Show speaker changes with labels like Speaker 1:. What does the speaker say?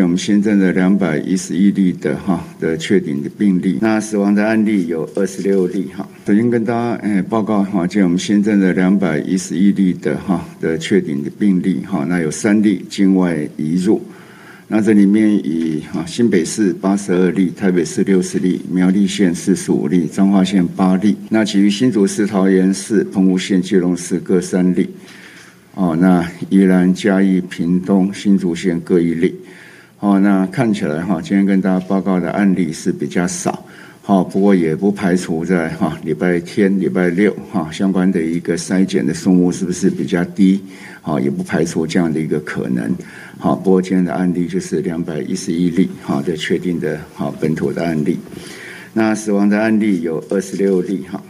Speaker 1: 我们新增的两百一十一例的哈的确定的病例，那死亡的案例有二十六例哈。首先跟大家诶报告哈，见我们新增的两百一十一例的哈的确定的病例哈，那有三例境外移入，那这里面以哈新北市八十二例，台北市六十例，苗栗县四十五例，彰化县八例，那其余新竹市、桃园市、澎湖县、基隆市各三例，哦，那宜兰、嘉义、屏东、新竹县各一例。哦，那看起来哈，今天跟大家报告的案例是比较少，好，不过也不排除在哈礼拜天、礼拜六哈相关的一个筛检的数目是不是比较低，好，也不排除这样的一个可能，好，不过今天的案例就是两百一十一例，好的确定的哈本土的案例，那死亡的案例有二十六例哈。